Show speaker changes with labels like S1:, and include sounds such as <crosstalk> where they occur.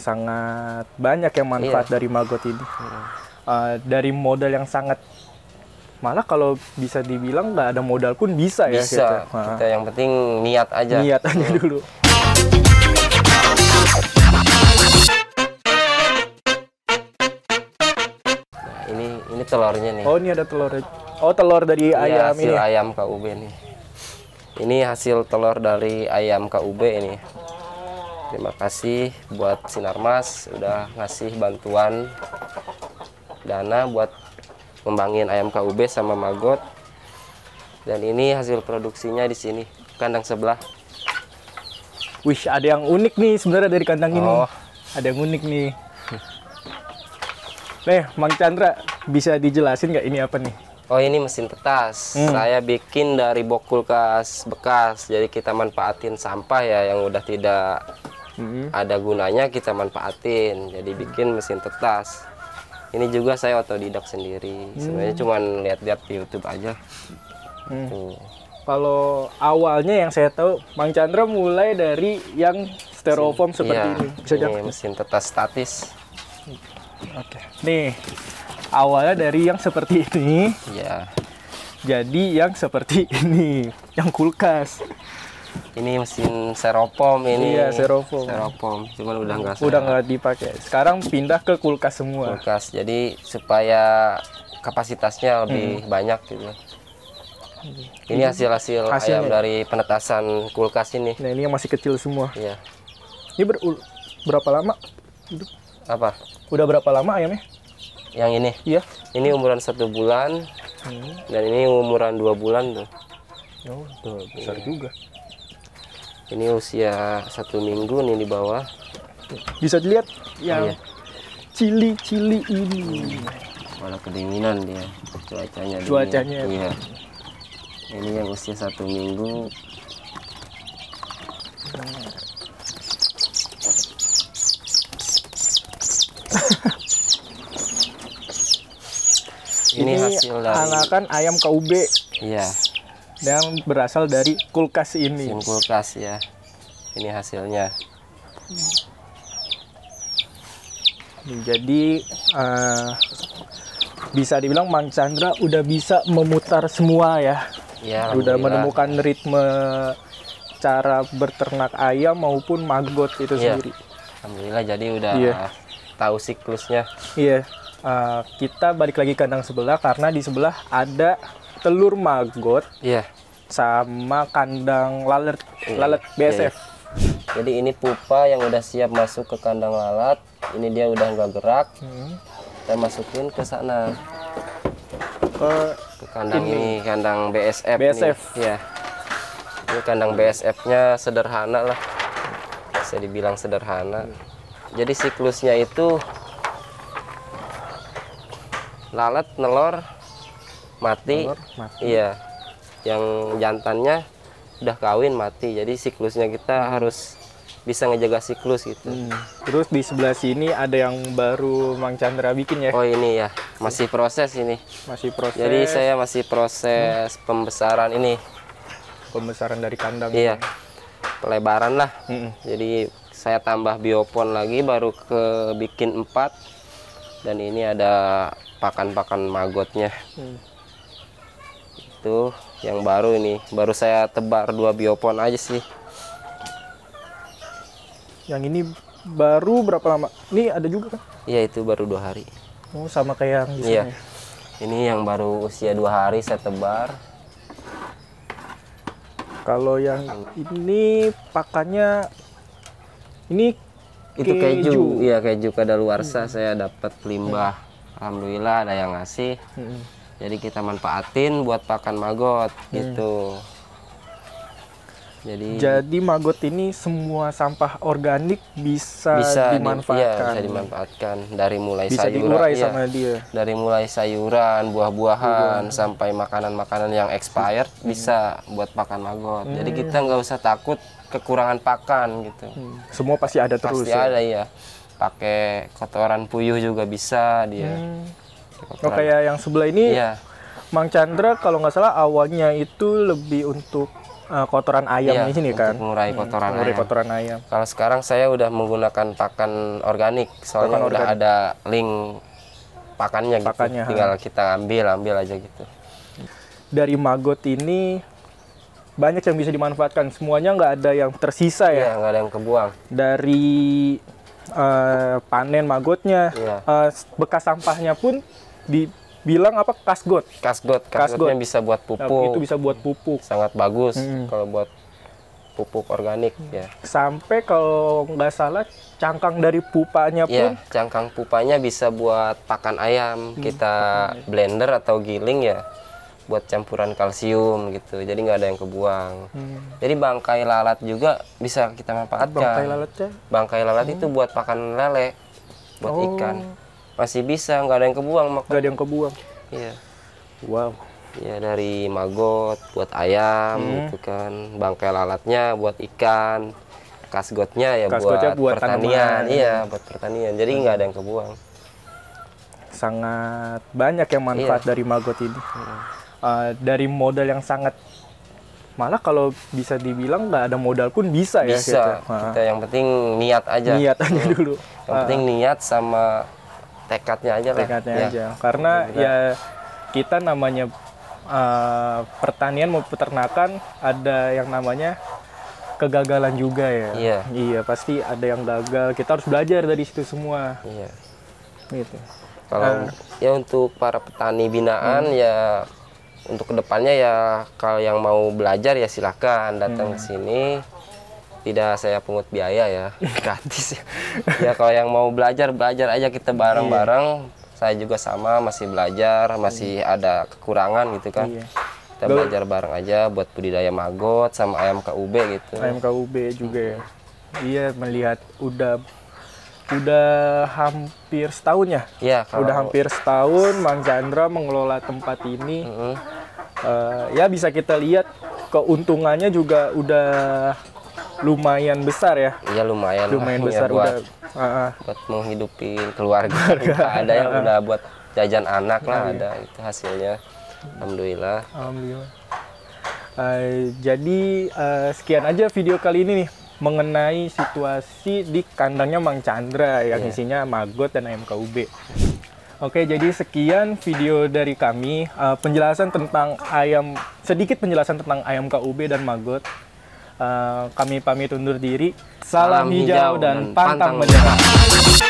S1: sangat banyak yang manfaat
S2: Iya.
S1: dari maggot ini. Uh, dari modal yang sangat malah kalau bisa dibilang nggak ada modal pun bisa, ya
S2: bisa
S1: kita. Nah,
S2: kita yang penting niat aja
S1: niat aja dulu.
S2: Nah, ini ini telurnya nih
S1: Oh ini ada telur. Oh telur dari
S2: Ini
S1: ayam
S2: hasil
S1: ini.
S2: ayam KUB nih ini hasil telur dari ayam KUB ini terima kasih buat Sinarmas udah ngasih bantuan dana buat ngembangin ayam KUB sama maggot dan ini hasil produksinya di sini kandang sebelah
S1: Wih ada yang unik nih sebenarnya dari kandang ini.
S2: Oh.
S1: Ada yang unik nih. Nih Mang Chandra bisa dijelasin nggak ini apa nih?
S2: Oh ini mesin tetas.
S1: Hmm.
S2: Saya bikin dari box kulkas bekas. Jadi kita manfaatin sampah ya yang udah tidak
S1: Hmm.
S2: ada gunanya kita manfaatin. Jadi bikin mesin tetas. Ini juga saya otodidak sendiri. Sebenarnya cuman lihat-lihat di YouTube aja.
S1: Hmm.
S2: Tuh.
S1: Kalau awalnya yang saya tahu Mang Chandra mulai dari yang styrofoam seperti
S2: Iya,
S1: ini. Bisa
S2: ini mesin tetas statis.
S1: Oke. Nih awalnya dari yang seperti ini
S2: Ya.
S1: jadi yang seperti <laughs> ini, yang kulkas.
S2: Ini mesin seropom ini.
S1: Iya, styrofoam.
S2: Seropom. Cuman udah enggak
S1: Udah nggak dipakai. Sekarang pindah ke kulkas semua.
S2: kulkas jadi supaya kapasitasnya lebih
S1: Hmm.
S2: banyak gitu ini hasil-hasil
S1: Hasilnya.
S2: ayam dari penetasan kulkas ini
S1: Nah ini yang masih kecil semua.
S2: iya
S1: Ini ber- berapa lama?
S2: apa
S1: Udah berapa lama ayamnya?
S2: yang ini
S1: Iya.
S2: ini umuran satu bulan
S1: Hmm.
S2: dan ini umuran dua bulan tuh
S1: Oh, tuh, besar juga.
S2: Ini usia satu minggu nih di bawah
S1: Bisa dilihat yang
S2: Iya.
S1: cili-cili ini.
S2: malah kedinginan dia cuacanya dingin.
S1: Cuacanya.
S2: iya ini yang usia satu minggu ini, hasil dari
S1: anakan ayam KUB
S2: iya
S1: yang berasal dari kulkas ini.
S2: mesin kulkas ya ini hasilnya
S1: Jadi eh, bisa dibilang Mang Chandra udah bisa memutar semua ya.
S2: ya
S1: Udah menemukan ritme cara berternak ayam maupun maggot itu
S2: Iya.
S1: sendiri.
S2: alhamdulillah jadi udah
S1: Iya.
S2: tahu siklusnya
S1: Iya. Eh, kita balik lagi ke kandang sebelah karena di sebelah ada telur maggot
S2: iya
S1: sama kandang lalat lalat BSF.
S2: Jadi ini pupa yang udah siap masuk ke kandang lalat. Ini dia udah nggak gerak.
S1: Hmm.
S2: Kita masukin ke sana
S1: Ke
S2: ke kandang ini, kandang BSF.
S1: BSF.
S2: Nih. Ya. Ini kandang BSF-nya sederhana lah. Bisa dibilang sederhana. Jadi siklusnya itu lalat nelor mati.
S1: telur mati.
S2: Iya. Yang jantannya udah kawin mati. Jadi siklusnya kita harus bisa ngejaga siklus gitu.
S1: Hmm. Terus di sebelah sini ada yang baru Mang Chandra bikin ya.
S2: Oh ini ya, masih proses ini.
S1: Masih proses
S2: Jadi saya masih proses pembesaran ini.
S1: pembesaran dari kandang.
S2: Iya. Pelebaran lah.
S1: Mm-mm.
S2: Jadi saya tambah biopon lagi baru ke bikin 4 dan ini ada pakan-pakan magotnya.
S1: Hmm.
S2: Itu yang baru ini. Baru saya tebar dua biopon aja sih.
S1: Yang ini baru berapa lama? Ini ada juga kan?
S2: Iya itu baru dua hari.
S1: Oh sama kayak yang di
S2: Iya.
S1: ya?
S2: Ini yang baru usia dua hari saya tebar.
S1: Kalau yang ini pakannya ini
S2: Itu keju,
S1: Keju.
S2: iya keju kadaluarsa saya dapat limbah. Alhamdulillah ada yang ngasih.
S1: Mm-mm.
S2: Jadi kita manfaatin buat pakan maggot gitu. Jadi
S1: Jadi maggot ini semua sampah organik bisa,
S2: bisa di-
S1: dimanfaatkan.
S2: iya, bisa dimanfaatkan dari mulai
S1: Bisa
S2: sayuran
S1: diurai
S2: iya.
S1: sama dia.
S2: dari mulai sayuran, buah-buahan sampai makanan-makanan yang expired bisa buat pakan maggot. Jadi kita nggak usah takut kekurangan pakan gitu.
S1: Hmm. Semua pasti ada terus.
S2: Pasti
S1: ya?
S2: ada ya. Pakai kotoran puyuh juga bisa dia.
S1: Hmm. Oh kayak yang sebelah ini
S2: Iya.
S1: Mang Chandra kalau nggak salah awalnya itu lebih untuk eh, kotoran ayam
S2: Iya,
S1: di sini
S2: untuk
S1: kan.
S2: mengurai kotoran
S1: mengurai
S2: ayam.
S1: kotoran ayam.
S2: Kalau sekarang saya udah menggunakan pakan organik, soalnya
S1: Pakan
S2: udah
S1: organik.
S2: ada link pakannya gitu.
S1: Pakannya, ha.
S2: Tinggal kita ambil, ambil aja gitu.
S1: Dari maggot ini banyak yang bisa dimanfaatkan. Semuanya nggak ada yang tersisa
S2: Iya,
S1: ya.
S2: nggak ada yang kebuang.
S1: Dari eh, panen magotnya,
S2: Iya.
S1: eh, bekas sampahnya pun dibilang apa kasgot.
S2: Kasgot,
S1: Kasgot.
S2: kasgotnya bisa buat
S1: Nah,
S2: pupuk.
S1: Itu bisa buat pupuk.
S2: Sangat bagus
S1: Mm.
S2: kalau buat pupuk organik ya.
S1: Sampai kalau nggak salah cangkang dari pupanya pun
S2: Iya, cangkang pupanya bisa buat pakan ayam.
S1: Hmm,
S2: Kita blender atau giling ya buat campuran kalsium gitu. Jadi nggak ada yang kebuang.
S1: hmm,
S2: Jadi bangkai lalat juga bisa kita manfaatkan.
S1: bangkai lalatnya
S2: Bangkai lalat itu buat pakan lele, buat
S1: Oh.
S2: ikan. Masih bisa, nggak ada yang kebuang mak.
S1: nggak ada yang kebuang.
S2: Iya.
S1: Wow.
S2: Ya dari magot buat ayam
S1: Hmm.
S2: gitu kan. Bangkai lalatnya buat ikan. Kasgotnya ya
S1: Kasgotnya
S2: buat,
S1: buat
S2: pertanian.
S1: tanaman.
S2: Iya, buat pertanian. Jadi nggak ada yang kebuang.
S1: Sangat banyak yang manfaat
S2: Iya.
S1: dari maggot ini. Eh, dari modal yang sangat malah kalau bisa dibilang nggak ada modal pun bisa, ya
S2: Bisa.
S1: gitu. Ah,
S2: Kita yang penting niat aja.
S1: niat aja dulu.
S2: Yang penting niat sama tekadnya aja lah.
S1: tekadnya
S2: Ya.
S1: aja karena ya kita namanya uh, pertanian mau peternakan ada yang namanya kegagalan juga ya
S2: Iya.
S1: iya pasti ada yang gagal kita harus belajar dari situ semua
S2: Iya.
S1: gitu
S2: Kalau ya untuk para petani binaan ya untuk ke depannya ya kalau yang mau belajar ya silahkan datang ke sini. Tidak saya pungut biaya ya, <laughs> gratis ya. Ya kalau yang mau belajar belajar aja kita bareng-bareng. Saya juga sama masih belajar, masih ada kekurangan gitu kan.
S1: Iya.
S2: Kita belajar bareng aja buat budidaya maggot sama ayam KUB gitu.
S1: ayam KUB juga ya iya melihat udah udah hampir setahun ya
S2: Ya kalau
S1: udah hampir setahun Mang Chandra mengelola tempat ini
S2: Mm-mm.
S1: Eh, ya bisa kita lihat keuntungannya juga udah lumayan besar ya
S2: Iya lumayan, lah.
S1: lumayan
S2: Ya,
S1: besar
S2: buat
S1: udah ah, ah.
S2: buat menghidupin keluarga. <laughs> ada yang udah buat jajan anak lah ada itu hasilnya. Alhamdulillah.
S1: alhamdulillah Eh, jadi eh, sekian aja video kali ini nih mengenai situasi di kandangnya Mang Chandra yang
S2: Iya.
S1: isinya maggot dan ayam KUB. Oke, jadi sekian video dari kami eh, penjelasan tentang ayam sedikit penjelasan tentang ayam KUB dan maggot. Eh, kami pamit undur diri. Salam,
S2: Salam
S1: hijau,
S2: hijau
S1: dan
S2: dan
S1: pantang
S2: pantang
S1: menyerah.